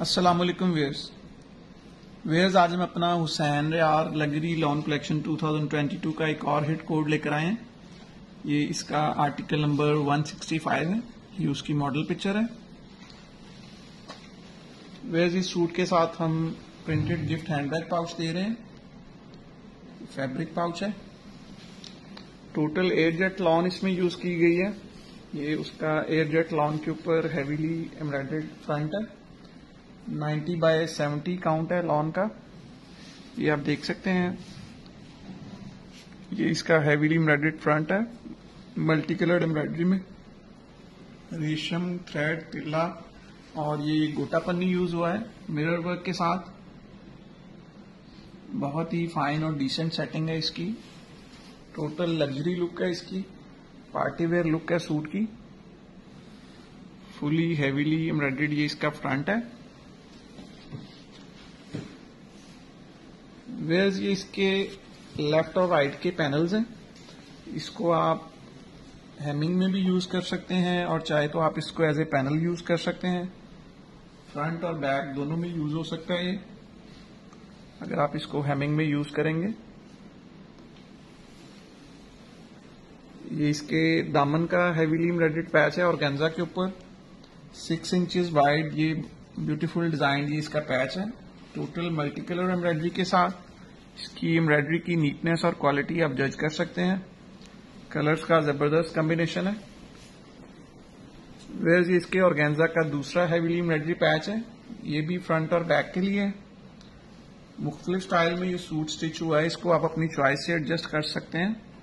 अस्सलाम वालेकुम wears wears आज हम अपना Hussain Rehar luxury lawn collection 2022 का एक और हिट कोड लेकर आए हैं। ये इसका आर्टिकल नंबर 165 है। ये उसकी मॉडल पिक्चर है। वेयर्स इस सूट के साथ हम प्रिंटेड गिफ्ट हैंडबैग पाउच दे रहे हैं। फैब्रिक पाउच है। टोटल एयर जेट लॉन इसमें यूज़ की गई है। ये उसका एयर जेट लॉन के ऊपर हैवीली एम्ब्रॉयडर्ड फ्रंट है। 90 बाय 70 काउंट है लॉन का। ये आप देख सकते हैं। ये इसका हैवीली एम्ब्रॉयडर्ड फ्रंट है। मल्टी कलर्ड एम्ब्रॉयडरी में रेशम थ्रेड तिल्ला और ये गोटा पन्नी यूज़ हुआ है मिरर वर्क के साथ। बहुत ही फाइन और डिसेंट सेटिंग है इसकी। टोटल लग्जरी लुक है इसकी। पार्टी वेयर लुक है सूट की। फुली हैवीली एम्ब्रॉयडेड ये इसका फ्रंट है। वेयर्स ये इसके लेफ़्ट और राइट के पैनल्स हैं? इसको आप हेमिंग में भी यूज़ कर सकते हैं और चाहे तो आप इसको एज ए पैनल यूज़ कर सकते हैं। फ्रंट और बैक दोनों में यूज़ हो सकता है ये। अगर आप इसको हेमिंग में यूज़ करेंगे। ये इसके दामन का हैवीली एम्ब्रॉयडेड पैच है और गेंजा के ऊपर। सिक्स इंचेस वाइड ये ब्यूटीफुल डिज़ाइन ये इसका पैच है। टोटल मल्टी कलर एम्ब्रॉयडरी के साथ। इसकी एम्ब्रॉयडरी की नीटनेस और क्वालिटी आप जज कर सकते हैं। कलर्स का ज़बरदस्त कॉम्बिनेशन है। वेज इसके और गेंजा का दूसरा हैवीली एम्ब्रॉयडरी पैच है। ये भी फ्रंट और बैक के लिए है। मुख्तलिफ़ स्टाइल में ये सूट स्टिच हुआ है। इसको आप अपनी चॉइस से एडजस्ट कर सकते हैं।